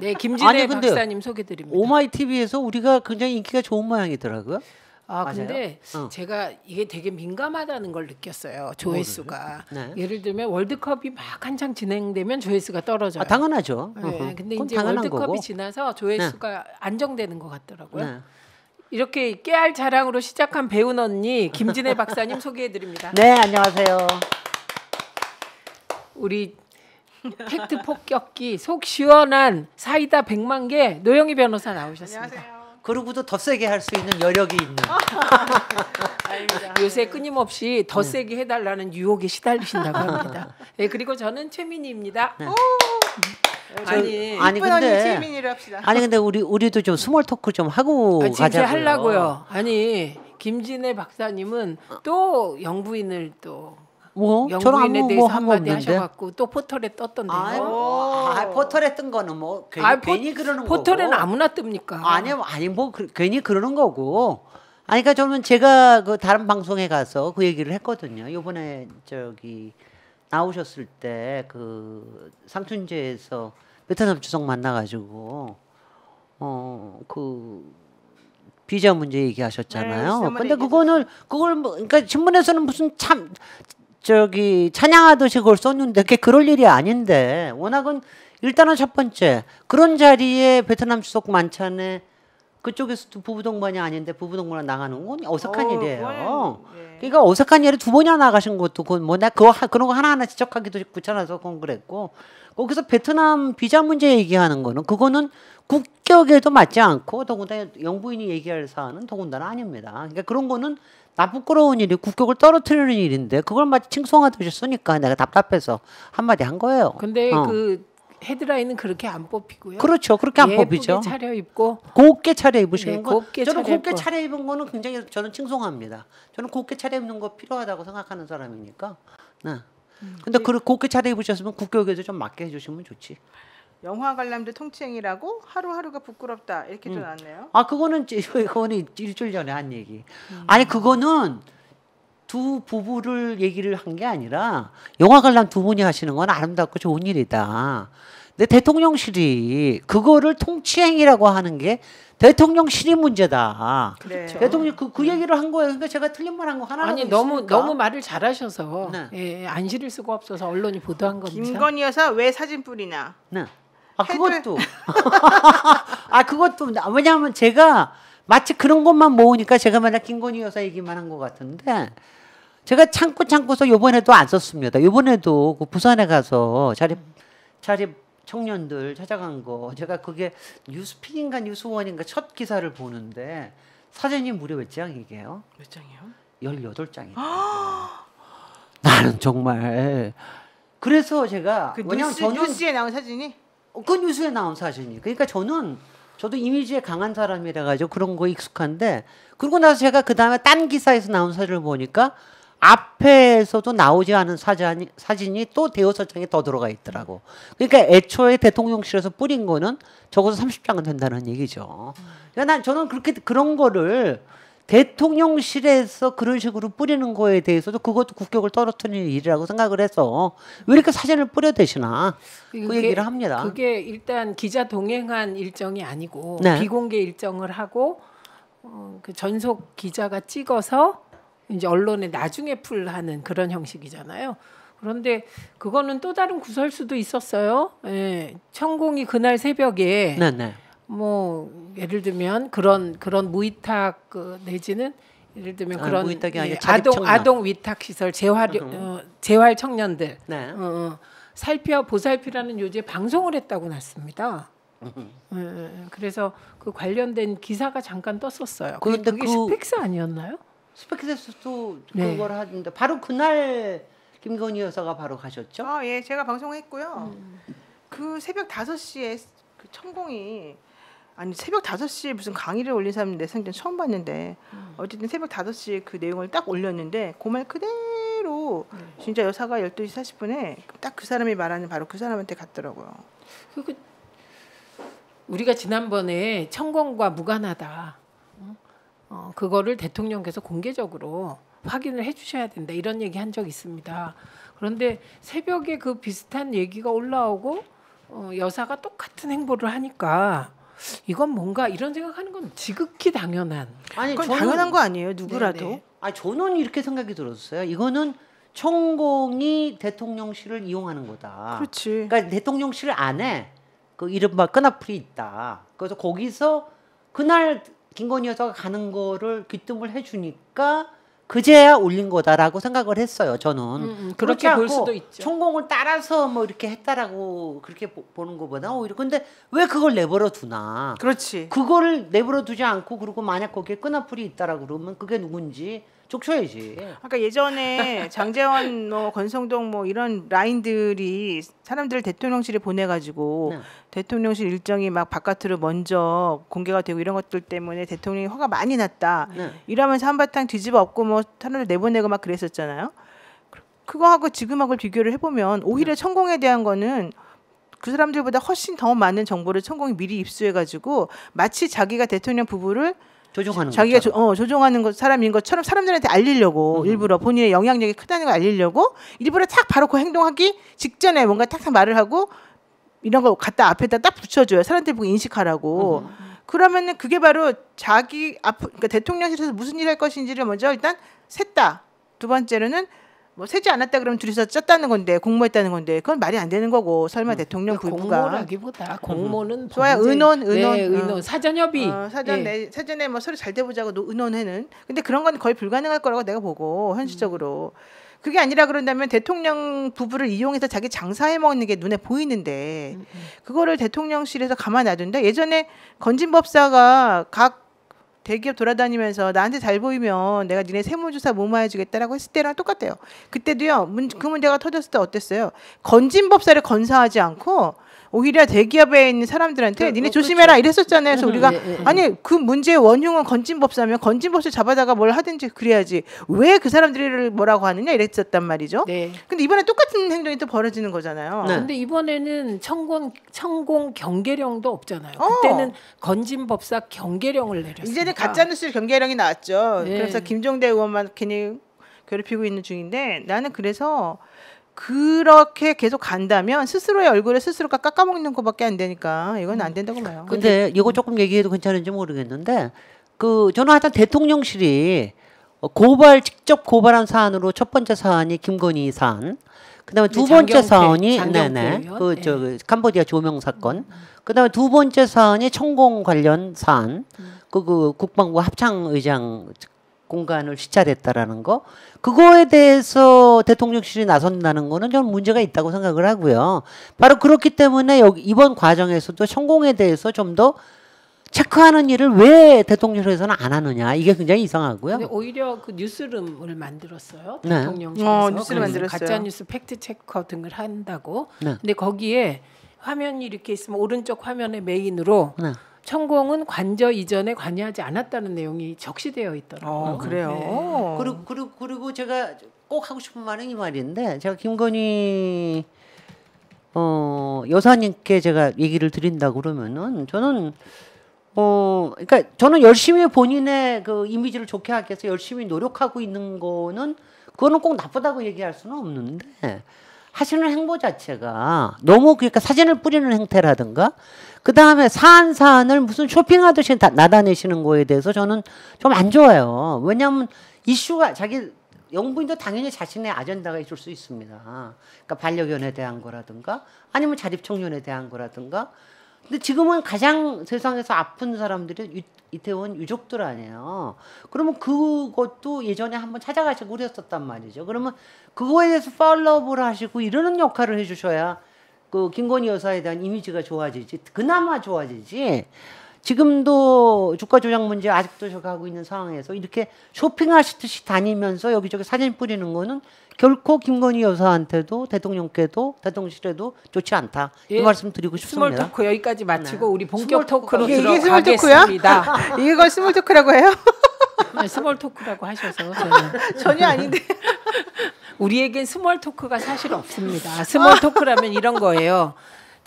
네, 김진애 아니, 근데 박사님 소개드립니다. 오마이 TV에서 우리가 굉장히 인기가 좋은 모양이더라고요. 아 맞아요? 근데 어. 제가 이게 되게 민감하다는 걸 느꼈어요. 조회수가. 네. 예를 들면 월드컵이 막 한창 진행되면 조회수가 떨어져요. 아, 당연하죠. 네, 어허. 근데 이제 월드컵이 거고. 지나서 조회수가 안정되는 것 같더라고요. 네. 이렇게 깨알 자랑으로 시작한 배운 언니 김진애 박사님 소개해드립니다. 네, 안녕하세요. 우리 팩트 폭격기 속 시원한 사이다 100만 개 노영희 변호사 나오셨습니다. 안녕하세요. 그러고도 더 세게 할 수 있는 여력이 있는. 요새 끊임없이 더 네. 세게 해달라는 유혹에 시달리신다고 합니다. 네, 그리고 저는 최민희입니다. 네. 아니, 아니 근데. 아니 근데 우리 우리도 좀 small talk 좀 하고 아, 가자고요. 하려고요. 아니 김진애 박사님은 또 영부인을 또 뭐 영부인에 대해서 뭐 한마디. 하셔갖고 또 포털에 떴던데요. 뭐, 아, 포털에 뜬 거는 뭐 괜히, 아이, 포- 괜히 그러는 포털에는 거고. 아무나 뜹니까? 아니 아니 뭐 그, 괜히 그러는 거고. 아니 그러니까 저는 제가 그 다른 방송에 가서 그 얘기를 했거든요. 요번에 저기 나오셨을 때 그 상춘제에서 베트남 주석 만나가지고 어 그 비자 문제 네, 얘기하셨잖아요. 지난번에 근데 그거는 그걸 뭐 그러니까 신문에서는 무슨 참 저기 찬양하듯이 그걸 썼는데 그게 그럴 일이 아닌데 워낙은 일단은 첫 번째 그런 자리에 베트남 추석 만찬에 그쪽에서도 부부 동반이 아닌데 부부 동반 나가는 건 어색한 어, 일이에요. 예. 그러니까 어색한 일에 두 번이나 나가신 것도 그건 뭐나 그거 하- 그런 거 하나하나 지적하기도 귀찮아서 그건 그랬고 거기서 베트남 비자 문제 얘기하는 거는 그거는 국격에도 맞지 않고 더군다나 영부인이 얘기할 사안은 더군다나 아닙니다. 그러니까 그런 거는 나 부끄러운 일이 국격을 떨어뜨리는 일인데 그걸 마치 칭송하듯이 쓰니까 내가 답답해서 한마디 한 거예요. 근데 어. 그 헤드라인은 그렇게 안 뽑히고요. 그렇죠. 그렇게 안 예쁘게 뽑히죠. 차려입고 곱게 차려입으시는 네, 거 곱게 저는 곱게 차려입고. 차려입은 거는 굉장히 저는 칭송합니다. 저는 곱게 차려입는 거 필요하다고 생각하는 사람이니까. 네. 음, 근데 그 곱게 차려입으셨으면 국격에도 좀 맞게 해주시면 좋지. 영화 관람도 통치행이라고 하루하루가 부끄럽다 이렇게 음. 또 나왔네요. 아 그거는 지- 그거는 일주일 전에 한 얘기. 음. 아니 그거는 두 부부를 얘기를 한 게 아니라 영화 관람 두 분이 하시는 건 아름답고 좋은 일이다. 근데 대통령실이 그거를 통치행이라고 하는 게 대통령실이 문제다. 그렇죠. 대통령 그, 그 얘기를 한 거예요. 그러니까 제가 틀린 말 한 거 하나라도 아니 너무 있으니까. 너무 말을 잘하셔서 네. 예, 안실을 수가 없어서 언론이 보도한 겁니다. 김건희 여사 왜 사진 뿌리나? 네. 아 그것도 아 그것도 왜냐하면 제가 마치 그런 것만 모으니까 제가 맨날 김건희 여사 얘기만 한 것 같은데 제가 참고 참고서 요번에도 안 썼습니다. 요번에도 그 부산에 가서 자립 자립 청년들 찾아간 거 제가 그게 뉴스픽인가 뉴스원인가 첫 기사를 보는데 사진이 무려 몇 장이게요? 몇 장이요? 18장이. 나는 정말 그래서 제가 그 왜냐면 뉴스, 저는 뉴스에 나온 사진이 어, 그 뉴스에 나온 사진이. 그러니까 저는 저도 이미지에 강한 사람이라 가지고 그런 거 익숙한데 그러고 나서 제가 그 다음에 딴 기사에서 나온 사진을 보니까 앞에서도 나오지 않은 사진이, 사진이 또 대여섯 장이 더 들어가 있더라고. 그러니까 애초에 대통령실에서 뿌린 거는 적어도 30장은 된다는 얘기죠. 그러니까 난 저는 그렇게 그런 거를 대통령실에서 그런 식으로 뿌리는 거에 대해서도 그것도 국격을 떨어뜨리는 일이라고 생각을 해서 왜 이렇게 사진을 뿌려대시나 그 얘기를 합니다. 그게 일단 기자 동행한 일정이 아니고 네. 비공개 일정을 하고 어, 그 전속 기자가 찍어서 이제 언론에 나중에 풀하는 그런 형식이잖아요. 그런데 그거는 또 다른 구설수도 있었어요. 예. 천공이 그날 새벽에 네 네. 뭐 예를 들면 그런 그런 무위탁 그 내지는 예를 들면 아, 그런 무위탁이 아니라 예, 자립 아동 청년. 아동 위탁 시설 재활 어, 재활 청년들 네. 어, 어, 살펴 보살피라는 요지에 방송을 했다고 났습니다. 예, 예, 예. 그래서 그 관련된 기사가 잠깐 떴었어요. 그런데 그게 그- 스펙스 아니었나요? 스페크에서도 네. 그걸 하는데 바로 그날 김건희 여사가 바로 가셨죠? 아, 예, 제가 방송했고요. 음. 그 새벽 5시에 그 천공이 아니 새벽 5시에 무슨 강의를 올린 사람 내 생전 처음 봤는데 음. 어쨌든 새벽 5시에 그 내용을 딱 올렸는데 그 말 그대로 네. 진짜 여사가 12시 40분에 딱 그 사람이 말하는 바로 그 사람한테 갔더라고요. 그 우리가 지난번에 천공과 무관하다. 어? 어, 그거를 대통령께서 공개적으로 확인을 해 주셔야 된다 이런 얘기 한 적 있습니다. 그런데 새벽에 그 비슷한 얘기가 올라오고 어, 여사가 똑같은 행보를 하니까 이건 뭔가 이런 생각하는 건 지극히 당연한. 아니 그건 저는- 당연한 거 아니에요 누구라도 네네. 아 저는 이렇게 생각이 들었어요. 이거는 천공이 대통령실을 이용하는 거다. 그렇지 그러니까 대통령실 안에 그 이른바 끈앞풀이 있다. 그래서 거기서 그날 김건희 여사가 가는 거를 귀뜸을 해주니까 그제야 올린 거다라고 생각을 했어요. 저는 음, 음, 그렇게 볼 수도 있죠. 천공을 따라서 뭐 이렇게 했다라고 그렇게 보- 보는 것보다 오히려 근데 왜 그걸 내버려 두나? 그렇지 그거를 내버려 두지 않고 그리고 만약 거기에 끈앞풀이 있다라 그러면 그게 누군지 족쳐야지. 아까 예전에 장재원 뭐 권성동 뭐 이런 라인들이 사람들을 대통령실에 보내가지고 네. 대통령실 일정이 막 바깥으로 먼저 공개가 되고 이런 것들 때문에 대통령이 화가 많이 났다. 네. 이러면서 한바탕 뒤집어 엎고 뭐 사람들 내보내고 막 그랬었잖아요. 그- 그거하고 지금하고 비교를 해보면 오히려 천공에 대한 거는 그 사람들보다 훨씬 더 많은 정보를 천공이 미리 입수해가지고 마치 자기가 대통령 부부를 조종하는 자기가. 조, 어, 조종하는 것 사람인 것처럼 사람들한테 알리려고 일부러 본인의 영향력이 크다는 걸 알리려고 일부러 탁 바로 그 행동하기 직전에 뭔가 탁탁 말을 하고 이런 거 갖다 앞에다 딱 붙여줘요. 사람들 보고 인식하라고. 그러면은 그게 바로 자기 앞 그러니까 대통령실에서 무슨 일 할 것인지를 먼저 일단 셌다. 두 번째로는 뭐 세지 않았다 그러면 둘이서 짰다는 건데 공모했다는 건데 그건 말이 안 되는 거고 설마 대통령 부부가 그 공모라기보다 공모는 좋아요. 의논, 의논. 네, 의논 어. 사전 협의. 어, 사전 예. 내, 사전에 뭐 서로 잘 돼보자고 노- 의논하는. 근데 그런 건 거의 불가능할 거라고 내가 보고 현실적으로. 그게 아니라 그런다면 대통령 부부를 이용해서 자기 장사해 먹는 게 눈에 보이는데 음, 그거를 대통령실에서 가만 놔둔다. 예전에 건진법사가 각 대기업 돌아다니면서 나한테 잘 보이면 내가 니네 세무조사 무마해주겠다라고 했을 때랑 똑같아요. 그때도요. 문, 그 문제가 터졌을 때 어땠어요? 건진법사를 건사하지 않고 오히려 대기업에 있는 사람들한테 그, 니네 어, 조심해라 이랬었잖아요. 그래서 음, 우리가 예, 예, 예. 아니 그 문제의 원흉은 건진법사면 건진법사 잡아다가 뭘 하든지 그래야지 왜 그 사람들을 뭐라고 하느냐 이랬었단 말이죠. 네. 근데 이번에 똑같은 행동이 또 벌어지는 거잖아요. 네. 근데 이번에는 천공 천공 경계령도 없잖아요. 어. 그때는 건진법사 경계령을 내렸어요. 이제는 가짜뉴스 경계령이 나왔죠. 네. 그래서 김종대 의원만 괜히 괴롭히고 있는 중인데 나는 그래서 그렇게 계속 간다면 스스로의 얼굴에 스스로가 깎아먹는 것밖에 안 되니까 이건 안 된다고 봐요. 근데 이거 조금 얘기해도 괜찮은지 모르겠는데 그 저는 하여튼 대통령실이 어, 고발 직접 고발한 사안으로 첫 번째 사안이 김건희 사안. 그다음에 두 네, 번째 장경태, 사안이 장경태 네네 의원. 그 네. 저 캄보디아 조명 사건. 그다음에 두 번째 사안이 천공 관련 사안. 그, 그 국방부 합창 의장 공간을 시찰했다라는 거. 그거에 대해서 대통령실이 나선다는 거는 저는 문제가 있다고 생각을 하고요. 바로 그렇기 때문에 여기 이번 과정에서도 천공에 대해서 좀 더 체크하는 일을 왜 대통령실에서는 안 하느냐 이게 굉장히 이상하고요. 근데 오히려 그 뉴스룸을 만들었어요. 네. 대통령실에서 어, 뉴스를 그래서 만들었어요. 가짜 뉴스 fact checker 등을 한다고. 네. 근데 거기에 화면이 이렇게 있으면 오른쪽 화면에 메인으로 네. 천공은 관저 이전에 관여하지 않았다는 내용이 적시되어 있더라고요. 어, 그래요. 네. 그리고, 그리고 그리고 제가 꼭 하고 싶은 말은 이 말인데 제가 김건희 어 여사님께 제가 얘기를 드린다 그러면은 저는 어 그러니까 저는 열심히 본인의 그 이미지를 좋게 하기 위해서 열심히 노력하고 있는 거는 그거는 꼭 나쁘다고 얘기할 수는 없는데 하시는 행보 자체가 너무 그러니까 사진을 뿌리는 행태라든가 그 다음에 사안 사안을 무슨 쇼핑하듯이 다 나다내시는 거에 대해서 저는 좀 안 좋아요. 왜냐하면 이슈가 자기 영부인도 당연히 자신의 아젠다가 있을 수 있습니다. 그러니까 반려견에 대한 거라든가 아니면 자립 청년에 대한 거라든가. 근데 지금은 가장 세상에서 아픈 사람들이 유, 이태원 유족들 아니에요. 그러면 그것도 예전에 한번 찾아가시고 그랬었단 말이죠. 그러면 그거에 대해서 팔로우를 하시고 이러는 역할을 해주셔야 그 김건희 여사에 대한 이미지가 좋아지지. 그나마 좋아지지. 지금도 주가 조작 문제 아직도 저거 하고 있는 상황에서 이렇게 쇼핑하시듯이 다니면서 여기저기 사진 뿌리는 거는 결코 김건희 여사한테도 대통령께도 대통령실에도 좋지 않다. 이 예, 말씀 드리고 small 싶습니다. talk 여기까지 마치고 네. 우리 본격 small talk로 이게, 이게 small talk야? 들어가겠습니다. 이걸 small talk라고 해요? 네, small talk라고 하셔서 전혀 아닌데. 우리에겐 small talk가 사실 없습니다. small talk라면 이런 거예요.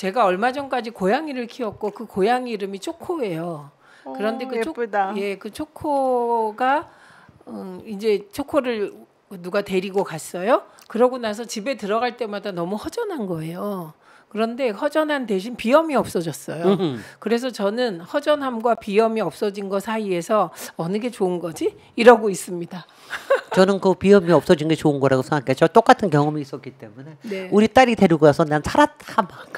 제가 얼마 전까지 고양이를 키웠고 그 고양이 이름이 초코예요. 그런데 어, 그 초, 예쁘다. 예, 그 초코가 음, 이제 초코를 누가 데리고 갔어요. 그러고 나서 집에 들어갈 때마다 너무 허전한 거예요. 그런데 허전한 대신 비염이 없어졌어요. 음. 그래서 저는 허전함과 비염이 없어진 거 사이에서 어느 게 좋은 거지? 이러고 있습니다. 저는 그 비염이 없어진 게 좋은 거라고 생각해요. 저 똑같은 경험이 있었기 때문에 네. 우리 딸이 데리고 와서 난 살았다 막